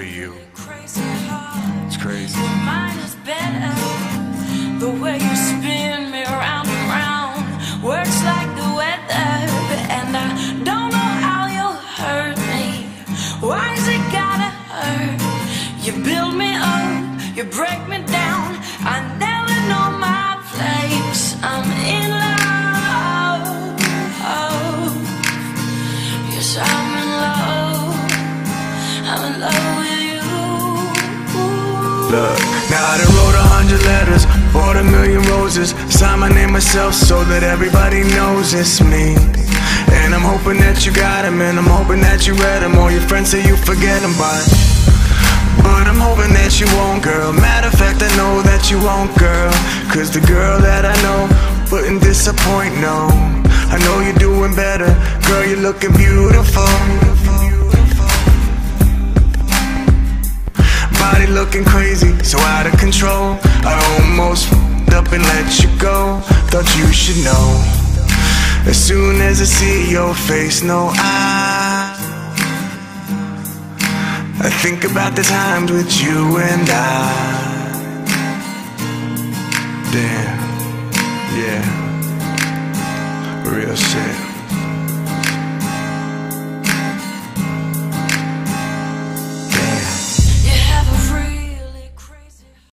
for you. It's crazy. mine is better. The way you spin me round and round works like the weather, and I don't know how you'll hurt me. Why's it gotta hurt? You build me up, you break me down. I Look, now I done wrote a hundred letters, bought a million roses, signed my name myself so that everybody knows it's me. And I'm hoping that you got him, and I'm hoping that you read him. All your friends say you forget him, but but I'm hoping that you won't, girl. Matter of fact, I know that you won't, girl. Cause the girl that I know wouldn't disappoint, no. I know you're doing better, girl. You're looking beautiful. Body looking crazy, so out of control. I almost f***ed up and let you go. Thought you should know. As soon as I see your face, no, I. I think about the times with you and I. Damn, yeah, real shit.